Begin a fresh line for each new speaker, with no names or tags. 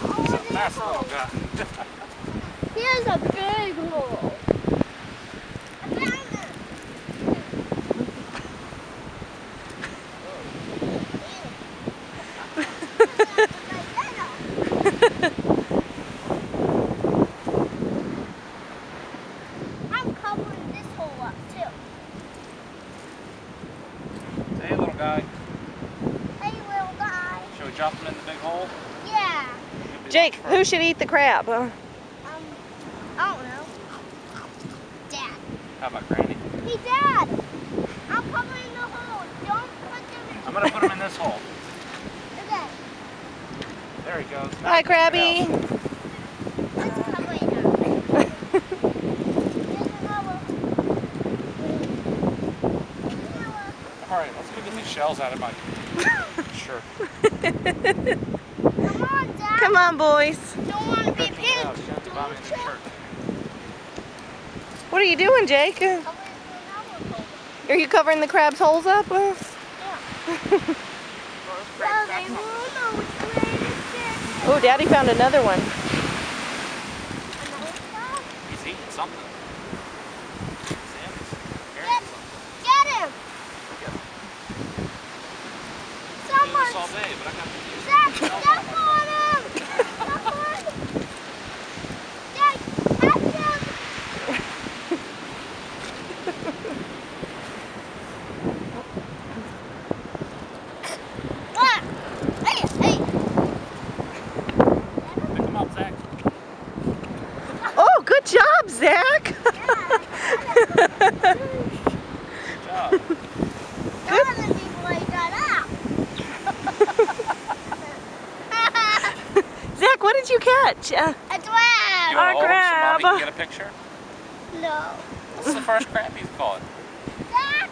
He's a fast little guy.
He has a big hole. I found it. I'm covering this hole up too.
hey, little guy.
Hey, little guy.
Should we drop him in the big hole?
Yeah.
He'll be
Jake, who should eat the crab?
Um, I don't know. Dad.
How about Granny?
Hey, Dad. I'm covering the hole. Don't put them in.
I'm gonna put him in this hole.
Okay.
There he goes.
Hi, Krabby.
Let's cover it up. There's another. Another.
All right, let's go get these shells out of my shirt.
Come on, Dad.
Come on, boys.
Don't want to be pinned.
out. You have to buy me a new.
What are you doing, Jake?
Cover another hole.
Are you covering the crab's holes up?
Yeah. Well, they will know which way to sit.
oh, Daddy found another one.
He's eating something.
Get,
carrying
get him.
Look at him. Do
Someone.
this all day, but I got to use
Zach,
the shells
step
on my
on him. Step on him. Zach, catch him. Ah, hey, hey.
Pick him up, Zach.
Oh, good job, Zach.
Good job.
None of the people like that out.
Zach, what did you catch? Uh,
A
You
crab.
want to hold him so Mommy
crab.
can get a picture?
No.
What's the first crab he's caught? Ah,